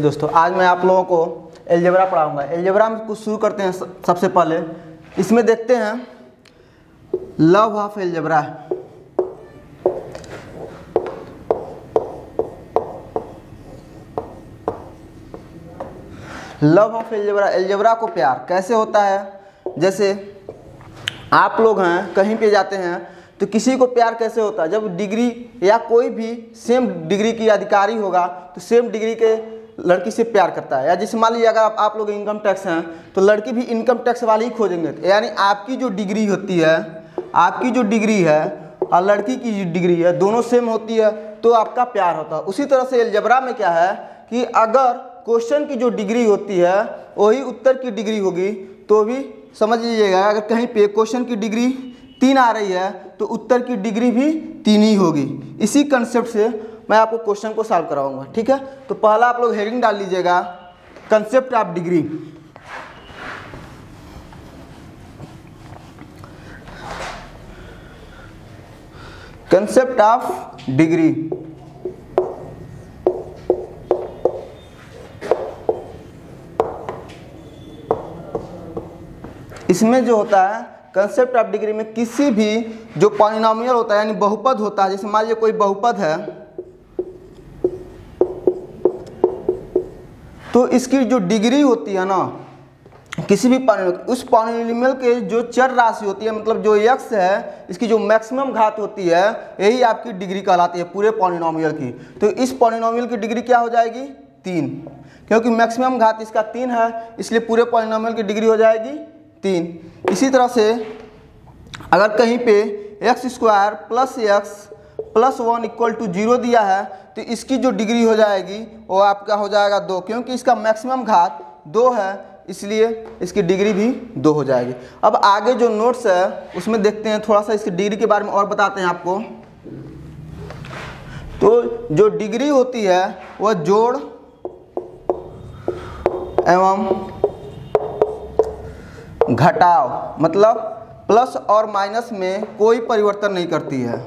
दोस्तों, आज मैं आप लोगों को एलजेब्रा पढ़ाऊँगा। एलजेब्रा में कुछ शुरू करते हैं सबसे पहले। इसमें देखते हैं। Love of algebra love of algebra algebra को प्यार कैसे होता है? जैसे आप लोग हैं, कहीं पे जाते हैं तो किसी को प्यार कैसे होता है? जब डिग्री या कोई भी सेम डिग्री की अधिकारी होगा तो सेम डिग्री के लड़की से प्यार करता है। या जैसे मान लीजिए अगर आप, आप लोग इनकम टैक्स हैं तो लड़की भी इनकम टैक्स वाली ही खोजेंगे। यानी आपकी जो डिग्री होती है आपकी जो डिग्री है और लड़की की जो डिग्री है दोनों सेम होती है तो आपका प्यार होता है। उसी तरह से एलजबरा में क्या है कि अगर क्वेश्चन की जो डिग्री होती है वही उत्तर की डिग्री होगी तो भी समझ लीजिएगा अगर कहीं पे क्वेश्चन की डिग्री तीन आ रही है तो उत्तर की डिग्री भी तीन ही होगी। इसी कंसेप्ट से मैं आपको क्वेश्चन को सॉल्व कराऊँगा, ठीक है? तो पहला आप लोग हेडिंग डाल लीजिएगा concept of degree concept of degree इसमें जो होता है कंसेप्ट ऑफ़ डिग्री में किसी भी जो पॉलिनोमियल होता है, यानी बहुपद होता है, जैसे मान लीजिए कोई बहुपद है तो इसकी जो डिग्री होती है ना, किसी भी पानी उस पॉलिनोमियल के जो चर राशि होती है मतलब जो यक्स है, इसकी जो मैक्सिमम घात होती है, यही आपकी डिग्री कहलाती है पूरे पॉलिनोमियल की। तो इस पॉलिनोमियल की डिग्री क्या हो जाएगी? तीन। क्योंकि मैक्सिमम घात इसका तीन है, इसलिए पूरे पॉलिनोमियल की डिग्री हो जाएगी तीन। इसी तरह से अगर कहीं पे x square plus x plus one equal to zero दिया है तो इसकी जो डिग्री हो जाएगी, वो आपका हो जाएगा दो, क्योंकि इसका मैक्सिमम घात दो है, इसलिए इसकी डिग्री भी दो हो जाएगी। अब आगे जो नोट्स है, उसमें देखते हैं, थोड़ा सा इसकी डिग्री के बारे में और बताते हैं आपको। तो जो डिग्री होती है, वह जोड़ एवं घटाव मतलब प्लस और माइनस में कोई परिवर्तन नहीं करती है।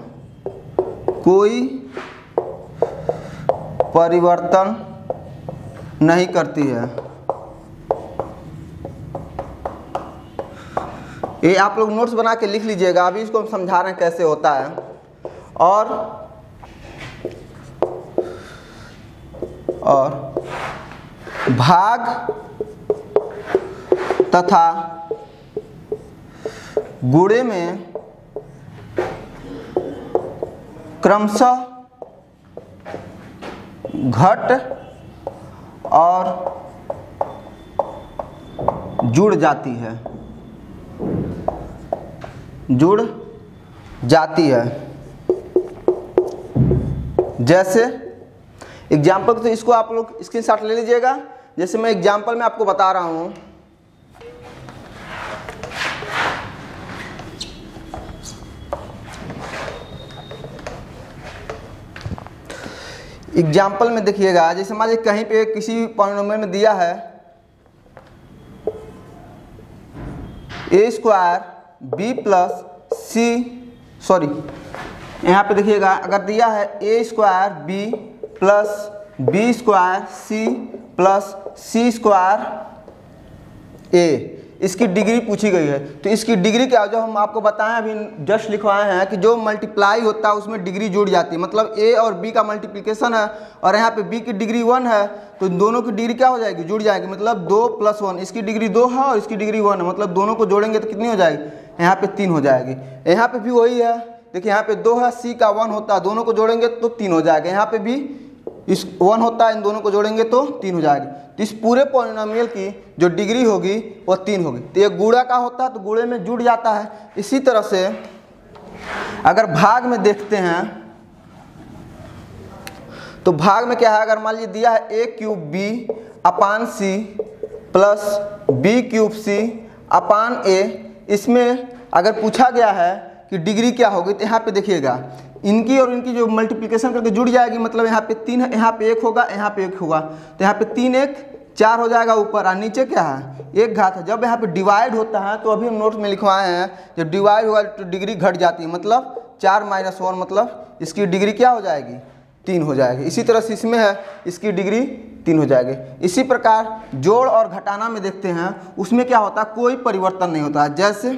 कोई परिवर्तन नहीं करती है। ये आप लोग नोट्स बना के लिख लीजिएगा, अभी इसको हम समझा रहे हैं कैसे होता है। और और भाग तथा गुड़े में क्रमशः घट और जुड़ जाती है। जुड़ जाती है। जैसे एग्ज़ाम्पल तो इसको आप लोग स्क्रीन शॉट ले लीजिएगा। जैसे मैं एग्ज़ाम्पल में आपको बता रहा हूँ। एग्ज़ाम्पल में देखिएगा, जैसे मान लीजिए कहीं पे किसी पॉलिनोमियल में दिया है a square b plus c sorry यहाँ पे देखिएगा, अगर दिया है a square b plus b square c plus c square a इसकी डिग्री पूछी गई है। तो इसकी डिग्री क्या जो हम आपको बताएँ, अभी जस्ट लिखवाए हैं कि जो मल्टीप्लाई होता है, उसमें डिग्री जुड़ जाती है। मतलब ए और बी का मल्टीप्लिकेशन है और यहाँ पे बी की डिग्री वन है तो दोनों की डिग्री क्या हो जाएगी? जुड़ जाएगी। मतलब दो प्लस वन इसकी डिग्री दो है और इसकी डिग्री वन है। मतलब दोनों को जोड़ेंगे तो कितनी हो जाएगी? यहाँ पे तीन हो जाएगी। यहाँ पर भी वही है। देखिए, यहाँ पे दो है सी का वन होता है, दोनों को जोड़ेंगे तो तीन हो जाएगा। यहाँ पे भी इस वन होता है, इन दोनों को जोड़ेंगे तो तीन हो जाएगी। तो इस पूरे पॉलिनोमियल की जो डिग्री होगी, वो तीन होगी। तो ये गुड़ा का होता है तो गुड़े में जुड़ जाता है। इसी तरह से अगर भाग में देखते हैं तो भाग में क्या है? अगर मान लीजिए दिया है a cube b upon c plus b cube c upon a इसमें अगर पूछा गया है कि डिग्री क्या होगी तो यहाँ पे देखिएगा। इनकी और इनकी जो मल्टीप्लिकेशन करके जुड़ जाएगी मतलब यहाँ पे तीन, यहाँ पे एक होगा, यहाँ पे एक होगा। तो यहाँ पे तीन एक, चार हो जाएगा ऊपर, और नीचे क्या है? एक घात है। जब यहाँ पे डिवाइड होता है तो अभी हम नोट में लिखवाए हैं, जब डिवाइड होगा तो डिग्री घट जाती है। मतलब चार माइनस वन मतलब इसकी डिग्री क्या हो जाएगी? तीन हो जाएगी। इसी तरह से इसमें है, इसकी डिग्री तीन हो जाएगी। इसी प्रकार जोड़ और घटाना में देखते हैं, उसमें क्या होता है? कोई परिवर्तन नहीं होता। जैसे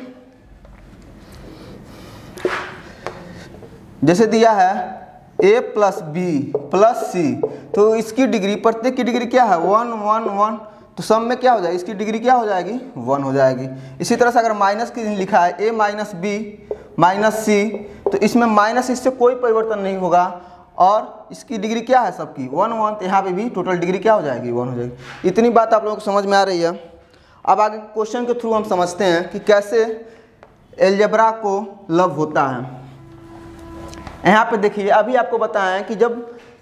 जैसे दिया है a plus b plus c तो इसकी डिग्री प्रत्येक की डिग्री क्या है? वन वन वन तो सब में क्या हो जाएगी? इसकी डिग्री क्या हो जाएगी? वन हो जाएगी। इसी तरह से अगर माइनस की लिखा है a minus b minus c तो इसमें माइनस इससे कोई परिवर्तन नहीं होगा। और इसकी डिग्री क्या है सबकी? वन वन तो यहाँ पे भी टोटल डिग्री क्या हो जाएगी? वन हो जाएगी। इतनी बात आप लोगों को समझ में आ रही है। अब आगे क्वेश्चन के थ्रू हम समझते हैं कि कैसे एल्जबरा को लव होता है। यहाँ पे देखिए, अभी आपको बताएँ कि जब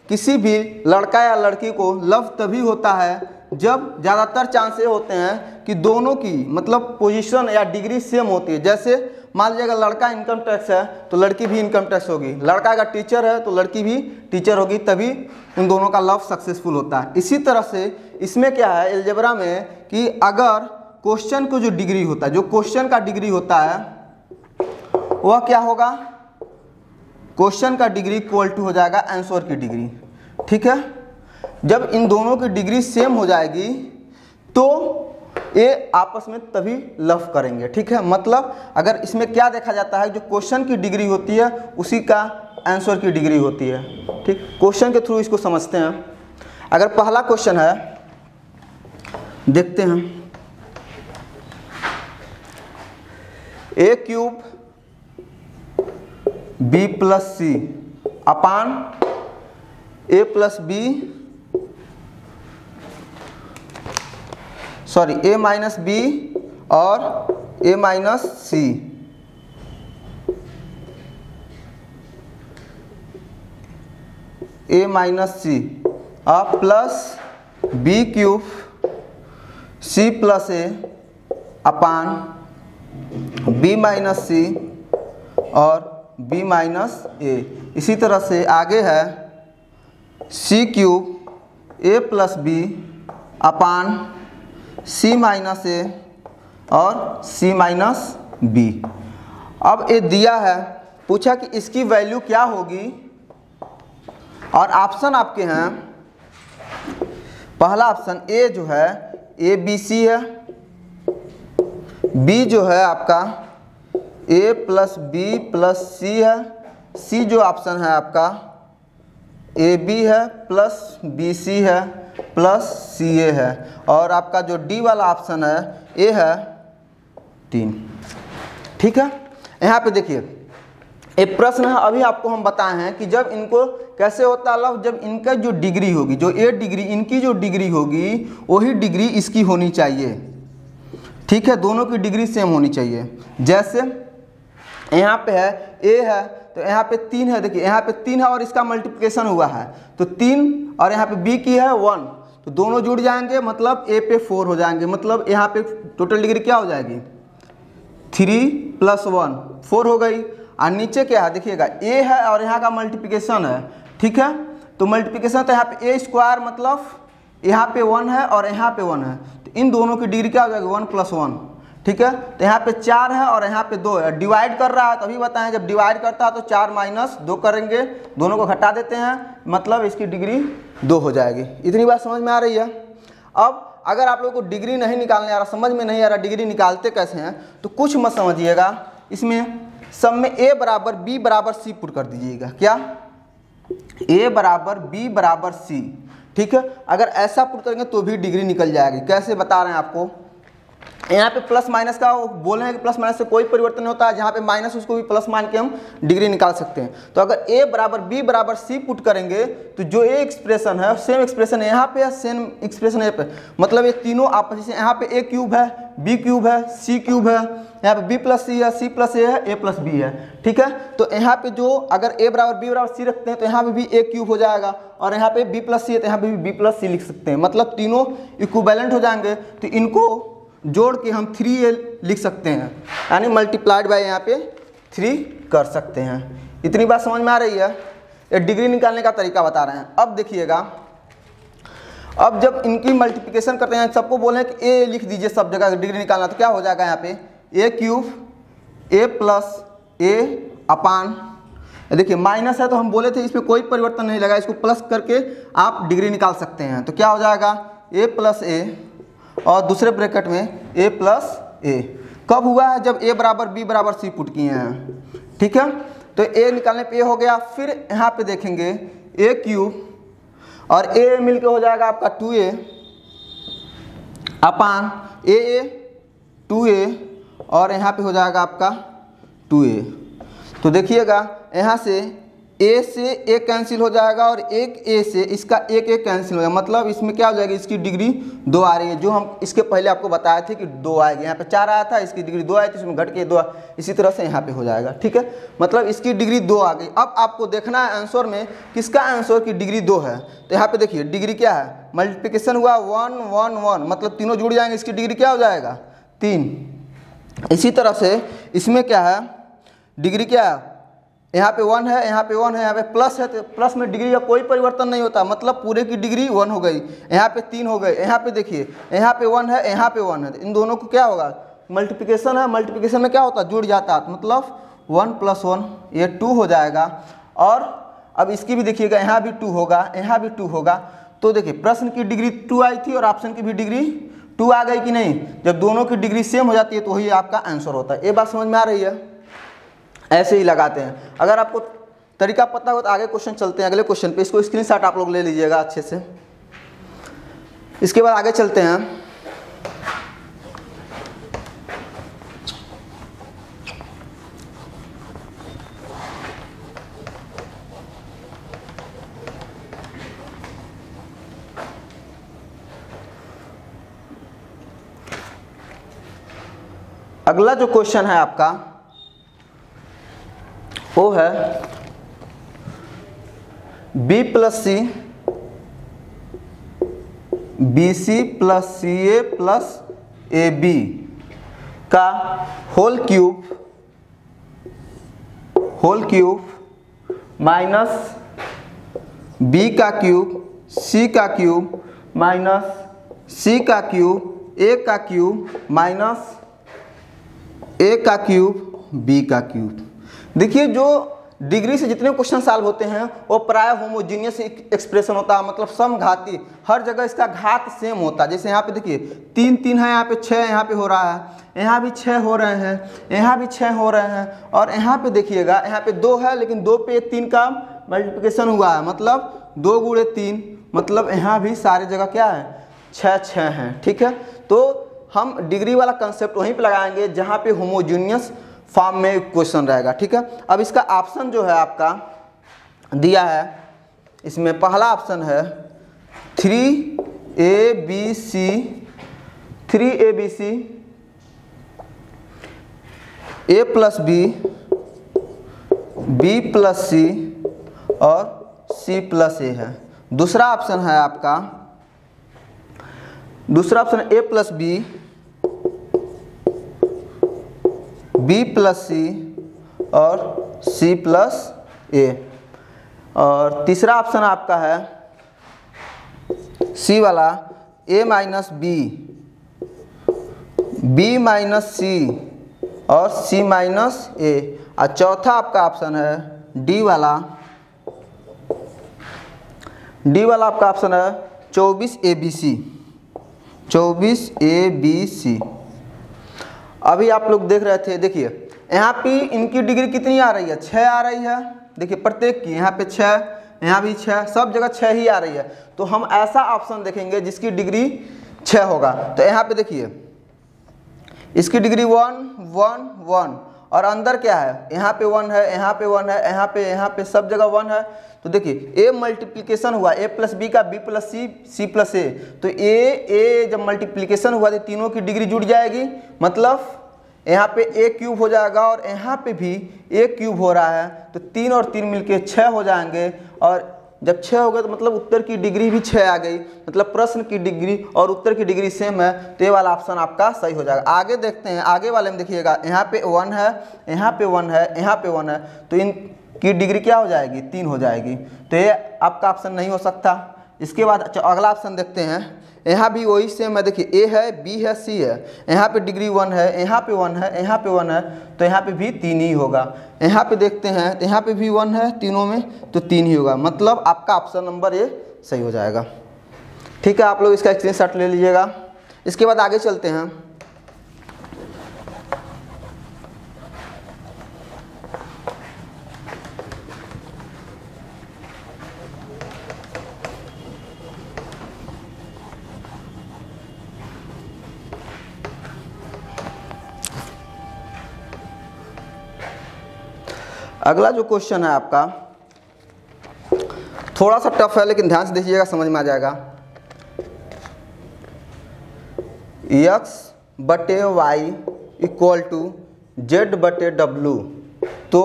किसी भी लड़का या लड़की को लव तभी होता है जब ज़्यादातर चांस ये होते हैं कि दोनों की मतलब पोजीशन या डिग्री सेम होती है। जैसे मान लीजिए, अगर लड़का इनकम टैक्स है तो लड़की भी इनकम टैक्स होगी। लड़का अगर टीचर है तो लड़की भी टीचर होगी, तभी उन दोनों का लव सक्सेसफुल होता है। इसी तरह से इसमें क्या है एल्जेब्रा में कि अगर क्वेश्चन को जो डिग्री होता है, जो क्वेश्चन का डिग्री होता है, वह क्या होगा? क्वेश्चन का डिग्री इक्वल टू हो जाएगा आंसर की डिग्री। ठीक है? जब इन दोनों की डिग्री सेम हो जाएगी तो ये आपस में तभी लव करेंगे। ठीक है? मतलब अगर इसमें क्या देखा जाता है, जो क्वेश्चन की डिग्री होती है, उसी का आंसर की डिग्री होती है। ठीक? क्वेश्चन के थ्रू इसको समझते हैं। अगर पहला क्वेश्चन है, देखते हैं। A cube b plus c upon a plus b sorry a minus b और a minus c a minus c और plus b cube c plus a upon b minus c और बी माइनस ए इसी तरह से आगे है c cube a plus b upon c minus a और सी minus B अब ये दिया है, पूछा कि इसकी वैल्यू क्या होगी? और ऑप्शन आपके हैं। पहला ऑप्शन ए जो है ए बी सी है। बी जो है आपका a plus b plus c है। सी जो ऑप्शन है आपका ए बी है प्लस बी सी है प्लस सी ए है। और आपका जो डी वाला ऑप्शन है ए है तीन। ठीक है? यहाँ पे देखिए, एक प्रश्न है, अभी आपको हम बताए हैं कि जब इनको कैसे होता है लव, जब इनका जो डिग्री होगी, जो ए डिग्री, इनकी जो डिग्री होगी, वही डिग्री इसकी होनी चाहिए। ठीक है? दोनों की डिग्री सेम होनी चाहिए। जैसे यहाँ पे है ए है तो यहाँ पे तीन है, देखिए, यहाँ पे तीन है और इसका मल्टीप्लिकेशन हुआ है। तो तीन और यहाँ पे बी की है वन तो दोनों जुड़ जाएँगे मतलब ए पे फोर हो जाएँगे। मतलब यहाँ पे टोटल डिग्री क्या हो जाएगी? थ्री प्लस वन फोर हो गई। और नीचे क्या है? देखिएगा ए है और यहाँ का मल्टीप्लिकेशन है। ठीक है? तो मल्टीप्लिकेशन तो यहाँ पे ए स्क्वायर मतलब यहाँ पे वन है और यहाँ पे वन है। तो इन दोनों की डिग्री क्या हो जाएगी? वन प्लस वन ठीक है? तो यहाँ पे चार है और यहाँ पे दो है। डिवाइड कर रहा है तभी बताएँ, जब डिवाइड करता है तो चार माइनस दो करेंगे। दोनों को घटा देते हैं मतलब इसकी डिग्री दो हो जाएगी। इतनी बात समझ में आ रही है? अब अगर आप लोगों को डिग्री नहीं निकालने आ रहा, समझ में नहीं आ रहा डिग्री निकालते कैसे हैं तो कुछ मत समझिएगा। इसमें सब में ए बराबर बी बराबर सी पुट कर दीजिएगा। क्या? ए बराबर बी बराबर सी ठीक है? अगर ऐसा पुट करेंगे तो भी डिग्री निकल जाएगी। कैसे बता रहे हैं आपको? यहाँ पे प्लस माइनस का बोले हैं कि प्लस माइनस से कोई परिवर्तन होता है जहाँ पे माइनस उसको भी प्लस मान के हम डिग्री निकाल सकते हैं। तो अगर ए बराबर बी बराबर सी पुट करेंगे तो जो ए एक्सप्रेशन है सेम एक्सप्रेशन यहाँ पे है सेम एक्सप्रेशन यहाँ पे? मतलब ये तीनों आपस से यहाँ पे ए क्यूब है बी क्यूब है सी क्यूब है, यहाँ पे बी प्लस सी है सी प्लस ए है ए प्लस बी है। ठीक है? तो यहाँ पे जो अगर ए बराबर बी बराबर सी रखते हैं तो यहाँ पे भी ए क्यूब हो जाएगा, और यहाँ पे बी प्लस सी है तो यहाँ पे भी बी प्लस सी लिख सकते हैं। मतलब तीनों इक्विवेलेंट हो जाएँगे। तो इनको जोड़ के हम थ्री ए लिख सकते हैं। यानी मल्टीप्लाइड बाय यहाँ पे थ्री कर सकते हैं। इतनी बात समझ में आ रही है? ये डिग्री निकालने का तरीका बता रहे हैं। अब देखिएगा। अब जब इनकी मल्टीप्लिकेशन करते हैं, सबको बोले कि ए लिख दीजिए सब जगह डिग्री निकालना तो क्या हो जाएगा यहाँ पे? ए क्यूब ए प्लस ए अपान देखिए माइनस है तो हम बोले थे इसमें कोई परिवर्तन नहीं लगा, इसको प्लस करके आप डिग्री निकाल सकते हैं। तो क्या हो जाएगा? ए प्लस ए और दूसरे ब्रैकेट में ए प्लस ए कब हुआ है जब ए बराबर बी बराबर सी पुट किए हैं? ठीक है? तो ए निकालने पे ए हो गया, फिर यहाँ पे देखेंगे ए क्यूब और ए मिल के हो जाएगा आपका to A upon A A to ए और यहाँ पे हो जाएगा आपका टू ए तो देखिएगा, यहाँ से ए से ए कैंसिल हो जाएगा और एक ए से इसका एक एक कैंसिल हो जाएगा। मतलब इसमें क्या हो जाएगी? इसकी डिग्री दो आ रही है। जो हम इसके पहले आपको बताए थे कि दो आएगी। यहाँ पे चार आया था, इसकी डिग्री दो आई थी, इसमें घट के दो इसी तरह से यहाँ पे हो जाएगा। ठीक है? मतलब इसकी डिग्री दो आ गई। अब आपको देखना है आंसर में किसका आंसर की डिग्री दो है। तो यहाँ पे देखिए डिग्री क्या है? मल्टीप्लीकेशन हुआ वन वन वन मतलब तीनों जुड़ जाएँगे, इसकी डिग्री क्या हो जाएगा? तीन। इसी तरह से इसमें क्या है? डिग्री क्या है? यहाँ पे वन है, यहाँ पे वन है, यहाँ पे प्लस है तो प्लस में डिग्री का कोई परिवर्तन नहीं होता। मतलब पूरे की डिग्री वन हो गई, यहाँ पे तीन हो गए, यहाँ पे देखिए, यहाँ पे वन है, यहाँ पे वन है। इन दोनों को क्या होगा? मल्टीप्लिकेशन है मल्टीप्लिकेशन में क्या होता? जुड़ जाता। है मतलब वन प्लस वन ये टू हो जाएगा। और अब इसकी भी देखिएगा, यहाँ भी टू होगा, यहाँ भी टू होगा। तो देखिए, प्रश्न की डिग्री टू आई थी और ऑप्शन की भी डिग्री टू आ गई कि नहीं? जब दोनों की डिग्री सेम हो जाती है तो वही आपका आंसर होता है। ये बात समझ में आ रही है? ऐसे ही लगाते हैं। अगर आपको तरीका पता हो तो आगे क्वेश्चन चलते हैं। अगले क्वेश्चन पे इसको स्क्रीनशॉट आप लोग ले लीजिएगा अच्छे से। इसके बाद आगे चलते हैं। अगला जो क्वेश्चन है आपका वो है b plus c b c plus c a plus a b का whole cube whole cube minus b का क्यूब सी का क्यूब माइनस सी का क्यूब ए का क्यूब माइनस ए का क्यूब बी का क्यूब देखिए, जो डिग्री से जितने क्वेश्चन सॉल्व होते हैं, वो प्राय होमोजीनियस एक्सप्रेशन होता है मतलब समघाती। हर जगह इसका घात सेम होता है। जैसे यहाँ पे देखिए तीन तीन है, यहाँ पे छः यहाँ पे हो रहा है। यहाँ भी छः हो रहे हैं, यहाँ भी छः हो रहे हैं। और यहाँ पे देखिएगा, यहाँ पे दो है, लेकिन दो पे तीन का मल्टीप्लिकेशन हुआ है। मतलब दो गुड़े तीन मतलब यहाँ भी सारे जगह क्या है? छः छः हैं, ठीक है? तो हम डिग्री वाला कंसेप्ट वहीं पर लगाएँगे, जहाँ पे होमोजीनियस फॉर्म में क्वेश्चन रहेगा, ठीक है? अब इसका ऑप्शन जो है आपका, दिया है। इसमें पहला ऑप्शन है three a b c, three a b c, a plus b b plus c और सी प्लस ए है। दूसरा ऑप्शन है आपका, दूसरा option a plus b b plus c और सी प्लस ए और तीसरा ऑप्शन आपका है सी वाला a minus b b minus c और सी माइनस ए और चौथा आपका ऑप्शन है डी वाला. डी वाला आपका ऑप्शन है चौबीस ए बी सी चौबीस ए बी सी अभी आप लोग देख रहे थे, देखिए, यहाँ पे इनकी डिग्री कितनी आ रही है? छः आ रही है। देखिए, प्रत्येक की, यहाँ पे छः यहाँ भी छः सब जगह छः ही आ रही है। तो हम ऐसा ऑप्शन देखेंगे जिसकी डिग्री छः होगा। तो यहाँ पे देखिए, इसकी डिग्री वन वन वन और अंदर क्या है? यहाँ पे वन है, यहाँ पे वन है, यहाँ पे यहाँ पे सब जगह वन है। तो देखिए ए मल्टीप्लिकेशन हुआ ए प्लस बी का b plus c c plus a तो ए ए जब मल्टीप्लिकेशन हुआ तो तीनों की डिग्री जुड़ जाएगी। मतलब यहाँ पे ए क्यूब हो जाएगा और यहाँ पे भी ए क्यूब हो रहा है। तो तीन और तीन मिलके छः हो जाएँगे और जब छः होगा तो मतलब उत्तर की डिग्री भी छः आ गई। मतलब प्रश्न की डिग्री और उत्तर की डिग्री सेम है तो ये वाला ऑप्शन आपका सही हो जाएगा। आगे देखते हैं आगे वाले में देखिएगा यहाँ पे वन है यहाँ पे वन है यहाँ पे वन है तो इन की डिग्री क्या हो जाएगी? तीन हो जाएगी। तो ये आपका ऑप्शन नहीं हो सकता। इसके बाद अच्छा, अगला ऑप्शन देखते हैं। यहाँ भी वही सेम है, देखिए ए है बी है सी है। यहाँ पे डिग्री वन है, यहाँ पे वन है, यहाँ पे वन है तो यहाँ पे भी तीन ही होगा। यहाँ पे देखते हैं तो यहाँ पे भी वन है तीनों में तो तीन ही होगा। मतलब आपका ऑप्शन नंबर ए सही हो जाएगा। ठीक है, आप लोग इसका स्क्रीन ले लीजिएगा। इसके बाद आगे चलते हैं। अगला जो क्वेश्चन है आपका, थोड़ा सा टफ है, लेकिन ध्यान से देखिएगा, समझ में आ जाएगा। यक्स बटे वाई इक्वल टू जेड बटे डब्लू तो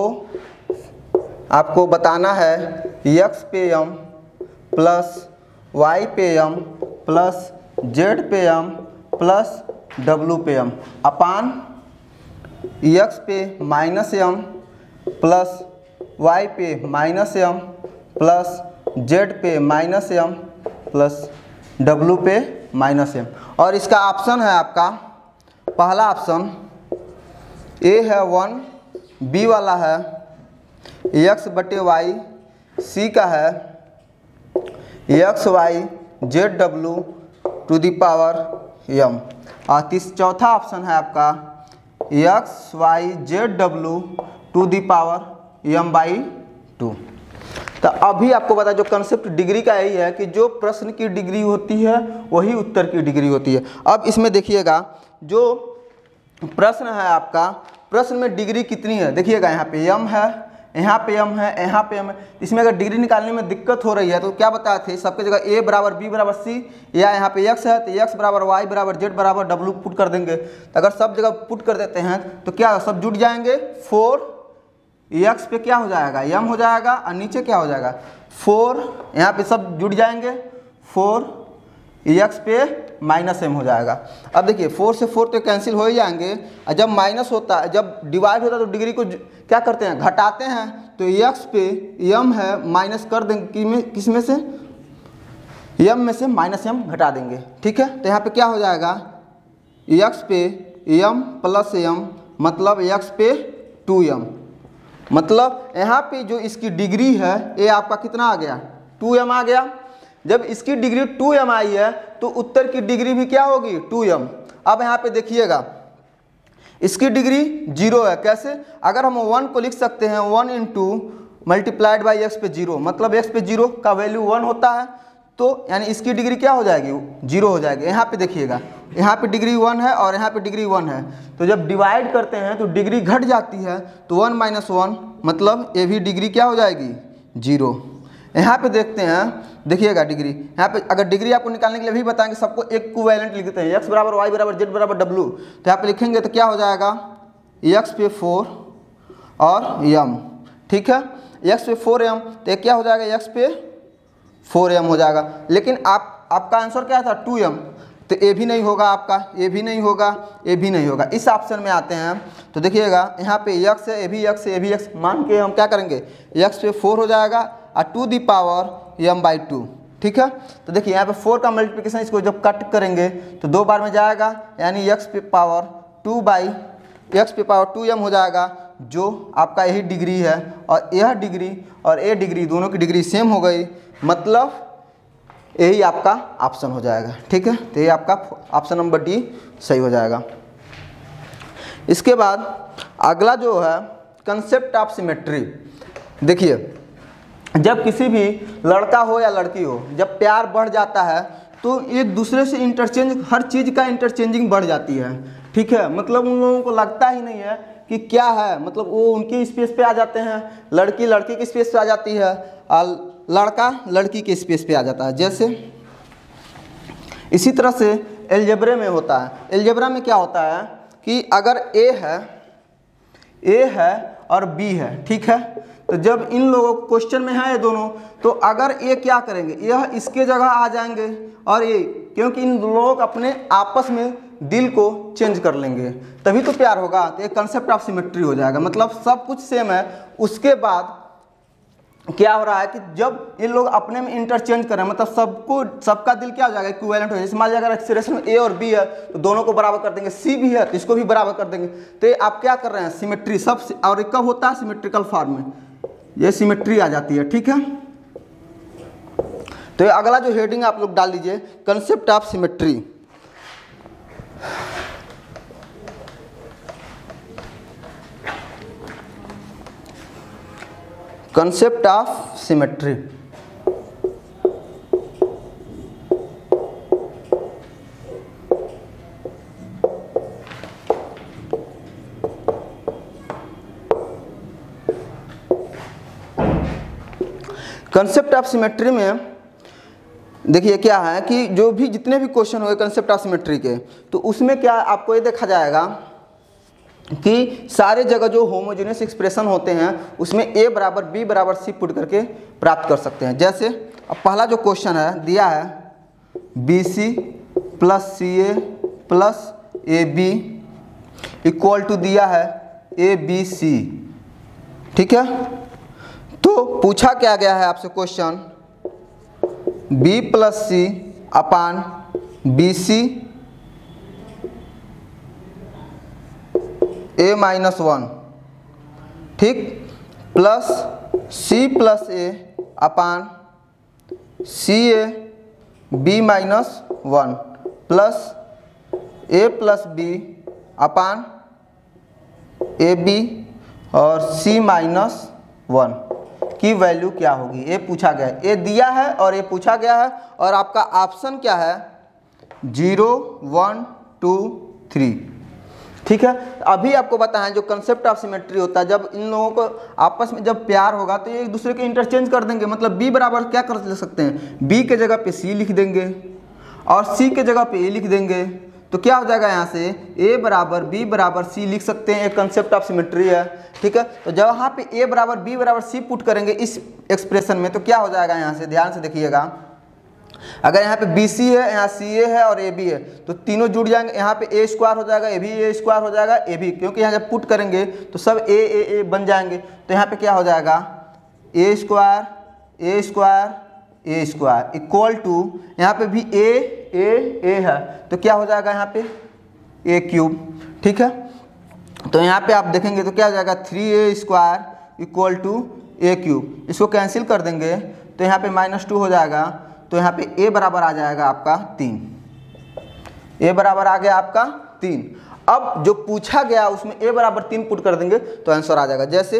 आपको बताना है यक्स पे एम प्लस वाई पे एम प्लस जेड पे एम प्लस डब्लू पे एम अपान यक्स पे माइनस एम प्लस वाई पे माइनस एम, प्लस जेड पे माइनस एम, प्लस डब्लू पे माइनस एम। और इसका ऑप्शन है आपका, पहला ऑप्शन, ए है वन, बी वाला है, एक्स बटे वाई, सी का है, x Y, Z W, to the power M. और तीस, चौथा ऑप्शन है आपका, x Y, Z W to the power m by two तो अभी आपको बता जो कंसेप्ट डिग्री का यही है कि जो प्रश्न की डिग्री होती है, वही उत्तर की डिग्री होती है। अब इसमें देखिएगा, जो प्रश्न है आपका, प्रश्न में डिग्री कितनी है? देखिएगा, यहाँ पे यम है, यहाँ पे एम है, यहाँ पे एम है। इसमें अगर डिग्री निकालने में दिक्कत हो रही है तो क्या बताए थे? सबके जगह ए बराबर बी बराबर सी या यहाँ पे एक्स है तो एक्स बराबर वाई बराबर जेड बराबर डब्लू पुट कर देंगे। तो अगर सब जगह पुट कर देते हैं तो क्या सब जुट जाएँगे? फोर एक्स पे क्या हो जाएगा? यम हो जाएगा और नीचे क्या हो जाएगा? फोर, यहाँ पे सब जुड़ जाएँगे। फोर एक्स पे माइनस एम हो जाएगा। अब देखिए, फोर से फोर तो कैंसिल हो ही जाएँगे। और जब माइनस होता है जब डिवाइड होता है तो डिग्री को क्या करते हैं? घटाते हैं। तो एक्स पे यम है, माइनस कर देंगे किसमें से? यम में से माइनस एम घटा देंगे। ठीक है? तो यहाँ पे क्या हो जाएगा? एक्स पे यम प्लस एम मतलब एक्स पे टू एम। मतलब यहाँ पे जो इसकी डिग्री है ये आपका कितना आ गया? टू एम आ गया। जब इसकी डिग्री टू एम आई है तो उत्तर की डिग्री भी क्या होगी? Two m. अब यहाँ पे देखिएगा। इसकी डिग्री ज़ीरो है। कैसे? अगर हम वन को लिख सकते हैं, one into multiplied by x पे ज़ीरो मतलब एक्स पे ज़ीरो का वैल्यू वन होता है। तो यानी इसकी डिग्री क्या हो जाएगी? ज़ीरो हो जाएगी। यहाँ पे देखिएगा। यहाँ पे डिग्री वन है और यहाँ पे डिग्री वन है। तो जब डिवाइड करते हैं तो डिग्री घट जाती है तो वन माइनस वन मतलब ये भी डिग्री क्या हो जाएगी? ज़ीरो। यहाँ पे देखते हैं। देखिएगा डिग्री। यहाँ पे अगर डिग्री आपको निकालने के लिए भी बताएँगे, सबको एक कुवैलेंट लिखते हैं। एक्स बराबर वाई बराबर जेड बराबर डब्लू तो यहाँ पे लिखेंगे तो क्या हो जाएगा? एक्स पे फोर और यम ठीक है? एक्स पे फोर एम तो क्या हो जाएगा? एक्स पे फोर एम हो जाएगा। लेकिन आप, आपका आंसर क्या था? टू एम तो ए भी नहीं होगा आपका ए भी नहीं होगा ए भी नहीं होगा। इस ऑप्शन में आते हैं तो देखिएगा, यहाँ पे यक्स है ए भी यक्स ए भी यक्स मान के हम क्या करेंगे? यक्स पे फोर हो जाएगा और to the power m by two ठीक है? तो देखिए, यहाँ पे फोर का मल्टीप्लिकेशन इसको जब कट करेंगे तो दो बार में जाएगा, यानी यक्स पे पावर टू बाई एक्स पे पावर टू एम हो जाएगा, जो आपका यही डिग्री है और यह डिग्री और ए डिग्री दोनों की डिग्री सेम हो गई। मतलब यही आपका ऑप्शन हो जाएगा, ठीक है? तो यही आपका ऑप्शन नंबर डी सही हो जाएगा। इसके बाद अगला जो है कंसेप्ट ऑफ़ सिमेट्री देखिए, जब किसी भी लड़का हो या लड़की हो, जब प्यार बढ़ जाता है तो एक दूसरे से इंटरचेंज हर चीज़ का इंटरचेंजिंग बढ़ जाती है, ठीक है? मतलब उन लोगों को लगता ही नहीं है कि क्या है। मतलब वो उनकी स्पेस पे आ जाते हैं, लड़की लड़की की स्पेस पे आ जाती है और लड़का लड़की के स्पेस पे आ जाता है। जैसे इसी तरह से एल्जेब्रे में होता है। एल्जेब्रा में क्या होता है कि अगर ए है ए है और बी है, ठीक है? तो जब इन लोगों क्वेश्चन में है ये दोनों तो अगर ये क्या करेंगे? यह इसके जगह आ जाएँगे और ये, क्योंकि इन लोग अपने आपस में दिल को चेंज कर लेंगे। तभी तो प्यार होगा। तो एक कंसेप्ट ऑफ़ सिमेट्री हो जाएगा। मतलब सब कुछ सेम है। उसके बाद क्या हो रहा है कि जब ये लोग अपने में इंटरचेंज कर रहे हैं मतलब सबको, सबका दिल क्या हो जाएगा? इक्विवेलेंट हो जाएगा। जैसे मान लीजिए अगर एक्सीलरेशन ए और बी है तो दोनों को बराबर कर देंगे। सी भी है तो इसको भी बराबर कर देंगे। तो आप क्या कर रहे हैं? सिमेट्री सब और कब होता है? सिमेट्रिकल फॉर्म में। ये सिमेट्री आ जाती है, ठीक है? तो अगला जो हेडिंग आप लोग डाल दीजिए concept of symmetry concept of symmetry concept of symmetry में देखिए क्या है कि जो भी जितने भी क्वेश्चन हुए कंसेप्ट ऑफ़ सिमेट्री के तो उसमें क्या आपको ये देखा जाएगा कि सारे जगह जो होमोजीनियस एक्सप्रेशन होते हैं, उसमें ए बराबर बी बराबर सी पुट करके प्राप्त कर सकते हैं। जैसे, अब पहला जो क्वेश्चन है, दिया है b c plus c a plus a b equal to दिया है ए बी सी ठीक है? तो पूछा क्या गया है आपसे question b plus c upon b c a minus one ठीक? Plus c plus a upon c a b minus one plus a plus b upon a b और सी माइनस वन की वैल्यू क्या होगी? ये पूछा गया है। ये दिया है और ये पूछा गया है। और आपका ऑप्शन क्या है? ज़ीरो वन टू थ्री ठीक है? अभी आपको बताएँ जो कंसेप्ट ऑफ़ सिमेट्री होता है, जब इन लोगों को आपस में जब प्यार होगा तो ये एक दूसरे के इंटरचेंज कर देंगे। मतलब बी बराबर क्या कर सकते हैं? बी के जगह पे सी लिख देंगे और सी के जगह पे ए लिख देंगे। तो क्या हो जाएगा यहाँ से? ए बराबर बी बराबर सी लिख सकते हैं। एक कंसेप्ट ऑफ़ सिमेट्री है, ठीक है? तो जब यहाँ पे ए बराबर बी बराबर सी पुट करेंगे इस एक्सप्रेशन में तो क्या हो जाएगा यहाँ से? ध्यान से देखिएगा। अगर यहाँ पे बी सी है, यहाँ सी ए है और ए बी है तो तीनों जुड़ जाएँगे। यहाँ पे ए स्क्वायर हो जाएगा ए भी ए स्क्वायर हो जाएगा ए भी क्योंकि यहाँ जब पुट करेंगे तो सब ए ए ए बन जाएँगे। तो यहाँ पे क्या हो जाएगा? A square a square a square equal to यहाँ पे भी ए ए ए है। तो क्या हो जाएगा यहाँ पे? ए क्यूब ठीक है? तो यहाँ पे आप देखेंगे तो क्या हो जाएगा? Three a square equal to a cube इसको कैंसिल कर देंगे तो यहाँ पे माइनस टू हो जाएगा। तो यहाँ पे ए बराबर आ जाएगा आपका तीन। ए बराबर आ गया आपका तीन। अब जो पूछा गया, उसमें ए बराबर तीन पुट कर देंगे तो आंसर आ जाएगा। जैसे,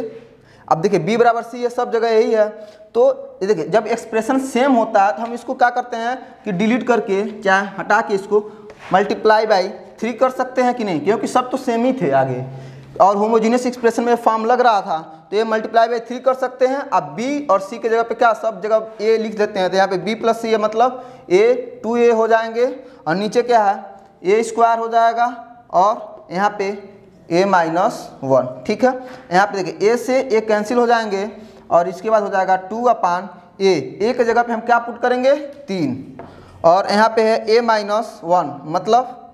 अब देखिए बी बराबर सी ये सब जगह यही है। तो ये देखिए, जब एक्सप्रेशन सेम होता है तो हम इसको क्या करते हैं कि डिलीट करके, चाहे हटा के इसको मल्टीप्लाई बाई थ्री कर सकते हैं कि नहीं? क्योंकि सब तो सेम ही थे आगे। और होमोजीनियस एक्सप्रेशन में फॉर्म लग रहा था। तो ये मल्टीप्लाई बाई थ्री कर सकते हैं। अब बी और सी के जगह पे क्या सब जगह ए लिख देते हैं? तो यहाँ पे बी प्लस सी है मतलब ए टू ए हो जाएँगे। और नीचे क्या है? ए स्क्वायर हो जाएगा और यहाँ पे ए माइनस वन ठीक है? यहाँ पे देखिए ए से ए कैंसिल हो जाएँगे और इसके बाद हो जाएगा टू अपान ए ए के जगह पे हम क्या पुट करेंगे? तीन। और यहाँ पे है ए माइनस वन मतलब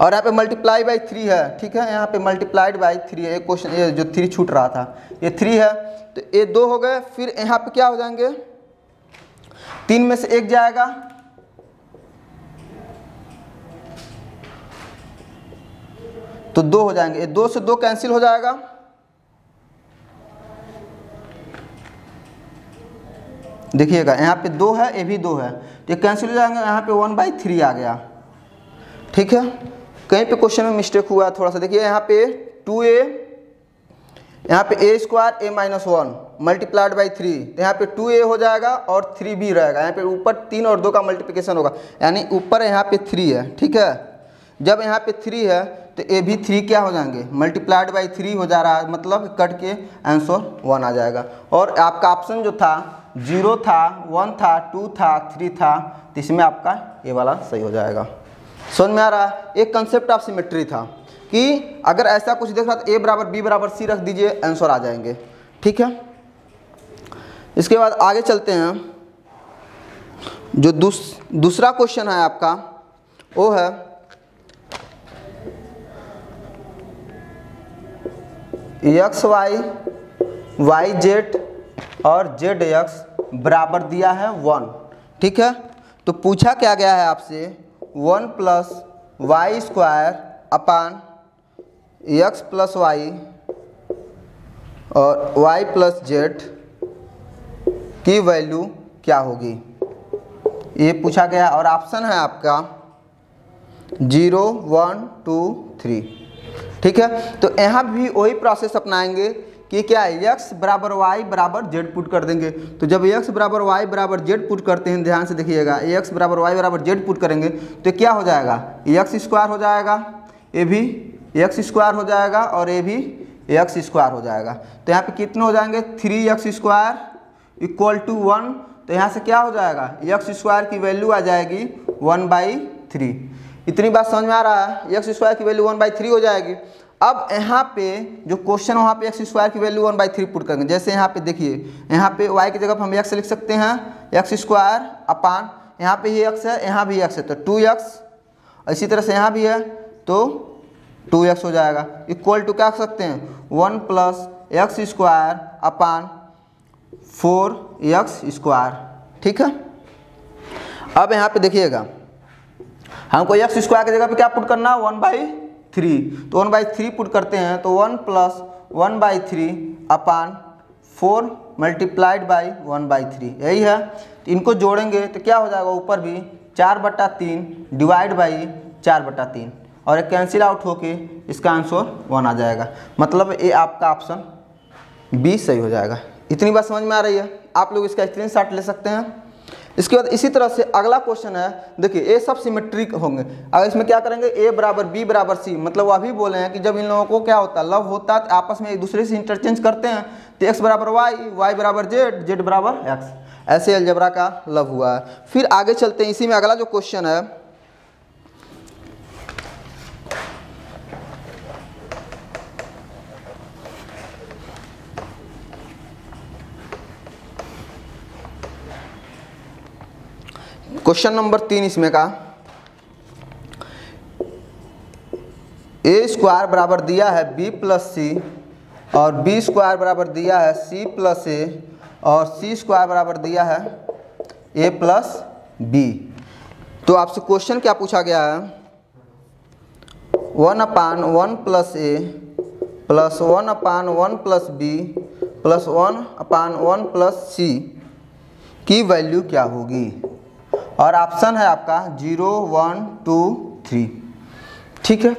और यहाँ पे मल्टीप्लाई बाई थ्री है, ठीक है? यहाँ पे मल्टीप्लाइड बाई थ्री है। एक क्वेश्चन ये जो थ्री छूट रहा था, ये थ्री है। तो ये दो हो गए, फिर यहाँ पे क्या हो जाएँगे? तीन में से एक जाएगा। तो दो हो जाएँगे। ये दो से दो कैंसिल हो जाएगा। देखिएगा, यहाँ पे दो है, ये भी दो है। तो ये कैंसिल हो जाएँगे, यहाँ पे वन बाई थ्री आ गया। ठीक है? कहीं पे क्वेश्चन में मिस्टेक हुआ है थोड़ा सा। देखिए, यहाँ पे टू ए यहाँ पे a square a minus one multiplied by three तो यहाँ पे टू ए हो जाएगा और थ्री बी रहेगा। यहाँ पे ऊपर तीन और दो का मल्टीप्लिकेशन होगा। यानी ऊपर यहाँ पे थ्री है, ठीक है? जब यहाँ पे थ्री है तो ए भी थ्री क्या हो जाएँगे? मल्टीप्लाइड बाई थ्री हो जा रहा है मतलब कट के आंसर वन आ जाएगा। और आपका ऑप्शन जो था ज़ीरो था वन था टू था थ्री था तो इसमें आपका ये वाला सही हो जाएगा। समझ में आ रहा है एक कंसेप्ट ऑफ़ सिमेट्री था कि अगर ऐसा कुछ देख रहा तो ए बराबर बी बराबर सी रख दीजिए आंसर आ जाएँगे। ठीक है? इसके बाद आगे चलते हैं। जो दूस, दूसरा क्वेश्चन है आपका वो है एक्स वाई वाई जेड और जेड एक्स बराबर दिया है वन ठीक है? तो पूछा क्या गया है आपसे? One plus y square upon x plus y और वाई प्लस जेड की वैल्यू क्या होगी? ये पूछा गया और ऑप्शन है आपका ज़ीरो, वन, टू, थ्री। ठीक है? तो यहाँ भी वही प्रोसेस अपनाएँगे। कि क्या x बराबर वाई बराबर जेड पुट कर देंगे? तो जब x बराबर वाई बराबर जेड पुट करते हैं, ध्यान से देखिएगा, x बराबर वाई बराबर जेड पुट करेंगे तो क्या हो जाएगा? x स्क्वायर हो जाएगा ये भी x स्क्वायर हो जाएगा और ये भी x स्क्वायर हो जाएगा। तो यहाँ पे कितने हो जाएँगे? Three x square equal to one तो यहाँ से क्या हो जाएगा? एक्स स्क्वायर की वैल्यू आ जाएगी वन बाई थ्री इतनी बात समझ में आ रहा है? एक्स स्क्वायर की वैल्यू वन बाई थ्री हो जाएगी। अब यहाँ पे जो क्वेश्चन वहाँ पे एक्स स्क्वायर की value one by three put करेंगे। जैसे यहाँ पे देखिए, यहाँ पे वाई की जगह पर हम एक्स लिख सकते हैं एक्स स्क्वायर अपान यहाँ पे ही एक्स है, यहाँ भी एक्स है तो टू एक्स इसी तरह से यहाँ भी है तो टू एक्स हो जाएगा। इक्वल टू क्या कर सकते हैं? One plus x square upon four x square ठीक है? अब यहाँ पे देखिएगा, हमको एक्स स्क्वायर की जगह पे क्या पुट करना है? वन बाई थ्री तो वन बाई थ्री पुट करते हैं तो one plus one by three upon four multiplied by one by three यही है। तो इनको जोड़ेंगे तो क्या हो जाएगा ऊपर भी? चार बट्टा तीन डिवाइड बाई चार बट्टा तीन। और एक कैंसिल आउट होके इसका आंसर वन आ जाएगा। मतलब ये आपका ऑप्शन बी सही हो जाएगा। इतनी बात समझ में आ रही है? आप लोग इसका स्क्रीन ले सकते हैं। इसके बाद इसी तरह से अगला क्वेश्चन है, देखिए ए सब सिमेट्रिक होंगे। अगर इसमें क्या करेंगे? ए बराबर बी बराबर सी मतलब वो अभी बोले हैं कि जब इन लोगों को क्या होता है लव होता है तो आपस में एक दूसरे से इंटरचेंज करते हैं। तो एक्स बराबर वाई वाई बराबर जेड जेड बराबर एक्स ऐसे अलजबरा का लव हुआ है। फिर आगे चलते हैं। इसी में अगला जो क्वेश्चन है क्वेश्चन नंबर तीन इसमें का। ए स्क्वायर बराबर दिया है बी प्लस सी और बी स्क्वायर बराबर दिया है सी प्लस ए और सी स्क्वायर बराबर दिया है ए प्लस बी तो आपसे क्वेश्चन क्या पूछा गया है? One upon one plus a plus one upon one plus b plus one upon one plus c की वैल्यू क्या होगी? और ऑप्शन है आपका ज़ीरो, वन, टू, थ्री। ठीक है?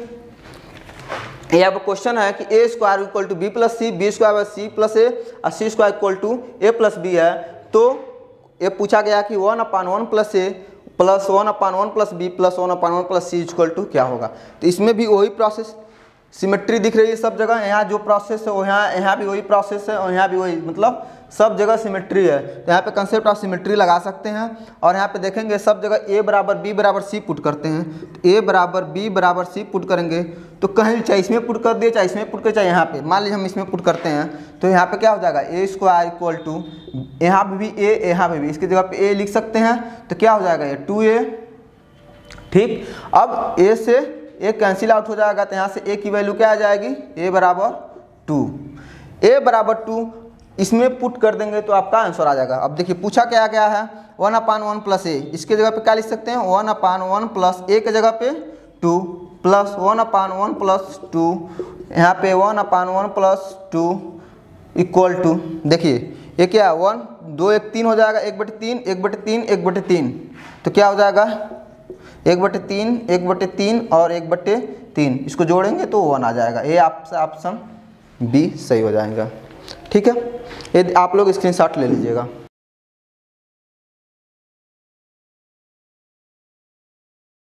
ये अब क्वेश्चन है कि a square equal to b plus c, b square c plus a, और c square equal to a plus b है। तो ये पूछा गया कि one upon one plus a plus one upon one plus b plus one upon one plus c equal to क्या होगा? तो इसमें भी वही प्रोसेस सिमेट्री दिख रही है सब जगह, यहाँ जो प्रोसेस है वो यहाँ यहाँ भी वही प्रोसेस है और यहाँ भी वही मतलब सब जगह सिमेट्री है। तो यहाँ पे कंसेप्ट ऑफ़ सिमेट्री लगा सकते हैं और यहाँ पे देखेंगे सब जगह ए बराबर बी बराबर सी पुट करते हैं। तो ए बराबर बी बराबर सी पुट करेंगे तो कहीं चाहे इसमें पुट कर दिए, चाहे इसमें पुट कर, चाहे यहाँ पे, मान लीजिए हम इसमें पुट करते हैं तो यहाँ पे क्या हो जाएगा? ए स्क्वायर इक्वल टू यहाँ पे भी ए यहाँ पे भी, इसकी जगह पे ए लिख सकते हैं तो क्या हो जाएगा ये? टू ए ठीक? अब ए से ए कैंसिल आउट हो जाएगा तो यहाँ से ए की वैल्यू क्या आ जाएगी? ए बराबर टू ए बराबर टू इसमें पुट कर देंगे तो आपका आंसर आ जाएगा। अब देखिए, पूछा क्या गया है? One upon one plus a इसके जगह पे क्या लिख सकते हैं? One upon one plus a के जगह पे two plus one upon one plus two यहाँ पे one upon one plus two equal to देखिए, ये क्या वन दो एक तीन हो जाएगा, एक बटे तीन, एक बटे तीन, एक बटे तीन. तो क्या हो जाएगा? एक बटे तीन, एक बटे तीन और एक बटे तीन। इसको जोड़ेंगे तो वन आ जाएगा। ये आपसे ऑप्शन बी सही हो जाएगा। ठीक है? ये आप लोग स्क्रीनशॉट ले लीजिएगा।